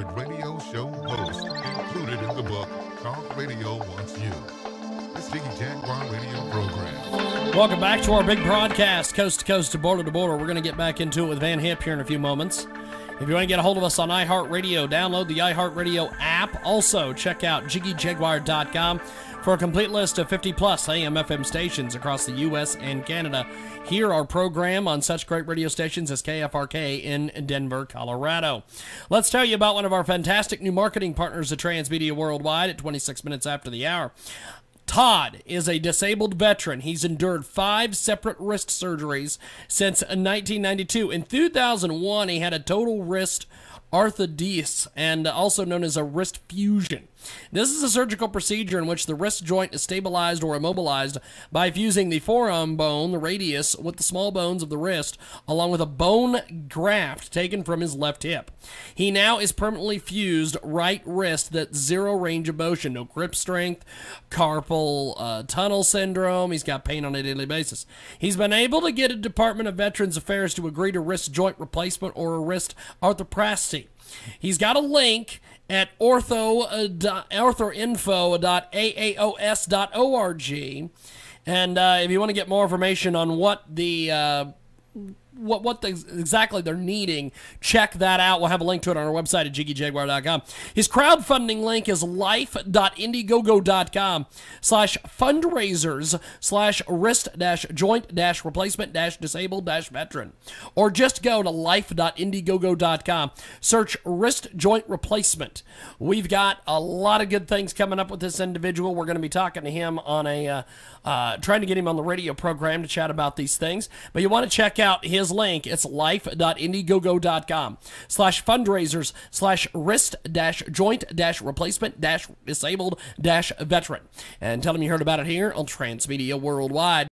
favorite radio show host, included in the book Talk Radio Wants You. This Jiggy Jaguar radio program. Welcome back to our big broadcast, coast to coast to border to border. We're going to get back into it with Van Hip here in a few moments. If you want to get a hold of us on iHeartRadio, download the iHeartRadio app. Also, check out JiggyJaguar.com for a complete list of 50 plus AM FM stations across the U.S. and Canada. Hear our program on such great radio stations as KFRK in Denver, Colorado. Let's tell you about one of our fantastic new marketing partners at Transmedia Worldwide at 26 minutes after the hour. Todd is a disabled veteran. He's endured five separate wrist surgeries since 1992. In 2001, he had a total wrist arthrodesis and also known as a wrist fusion. This is a surgical procedure in which the wrist joint is stabilized or immobilized by fusing the forearm bone, the radius, with the small bones of the wrist, along with a bone graft taken from his left hip. He now is permanently fused right wrist that zero range of motion, no grip strength, carpal uh, tunnel syndrome. He's got pain on a daily basis. He's been able to get a Department of Veterans Affairs to agree to wrist joint replacement or a wrist arthroplasty. He's got a link at ortho, uh, orthoinfo.aaos.org. And uh, if you want to get more information on what the uh, what what exactly they're needing, check that out. We'll have a link to it on our website at jiggyjaguar.com. His crowdfunding link is life.indiegogo.com slash fundraisers slash wrist dash joint dash replacement dash disabled dash veteran. Or just go to life.indiegogo.com. Search wrist joint replacement. We've got a lot of good things coming up with this individual. We're going to be talking to him on a uh, uh, trying to get him on the radio program to chat about these things. But you want to check out his link. It's life.indiegogo.com slash fundraisers slash wrist dash joint dash replacement dash disabled dash veteran. And tell him you heard about it here on Transmedia Worldwide.